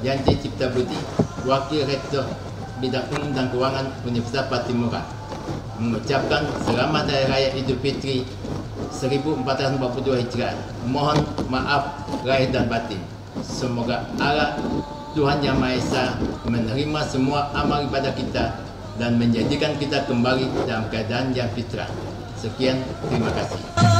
Yanti Ciptabuti, Wakil Rektor Bidang Umum dan Keuangan Universitas Patimura, mengucapkan selamat Hari Raya Idul Fitri 1442 Hijrah. Mohon maaf lahir dan batin. Semoga Allah Tuhan Yang Maha Esa menerima semua amal ibadah kita dan menjadikan kita kembali dalam keadaan yang fitrah. Sekian, terima kasih.